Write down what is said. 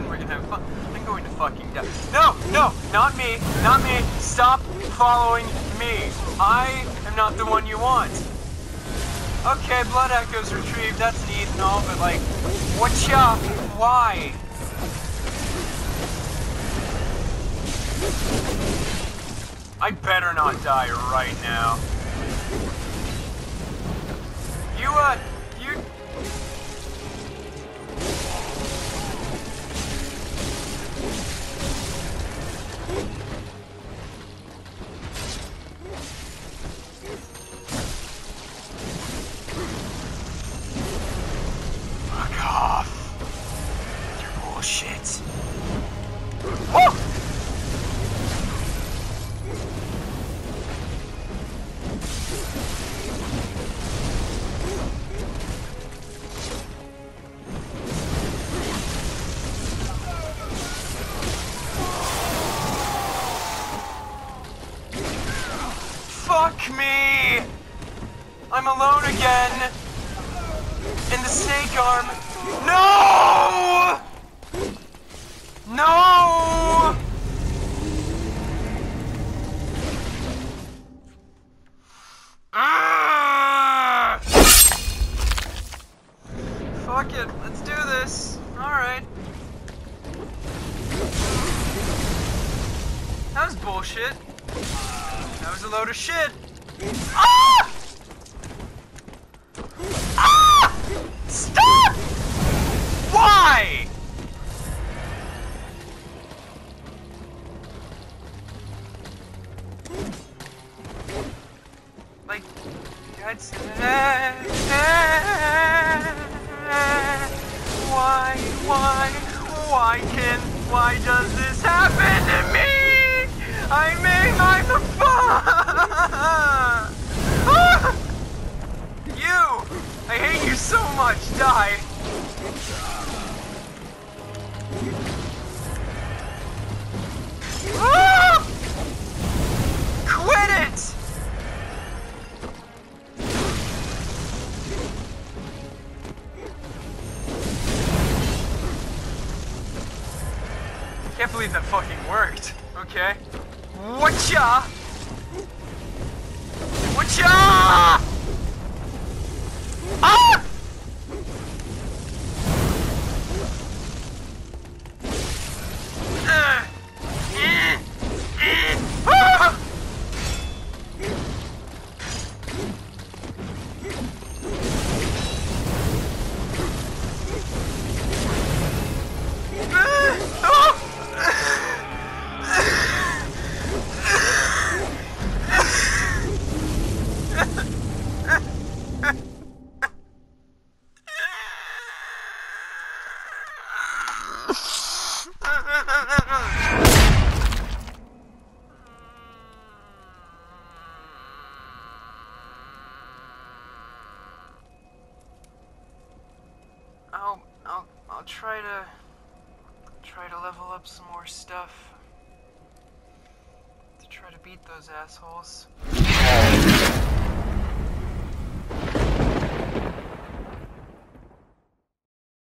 fun, we're gonna have fun. I'm going to fucking die. No, no, not me, not me. Stop following me. I am not the one you want. Okay, blood echoes retrieved. That's neat and all, but like, what's up? Why? I better not die right now. You, uh, Fuck me! I'm alone again! In the snake arm. No! No! Ah! Fuck it, let's do this. Alright. That was bullshit. That was a load of shit. Ah! Ah! Stop! Why? Like, that's why, why, why can, why does this happen to me? I made my! You! I hate you so much, die! Quit it! Can't believe that fucking worked. Okay. Whatcha? Whatcha? Ah! I'll, I'll, I'll try to, try to level up some more stuff. To try to beat those assholes.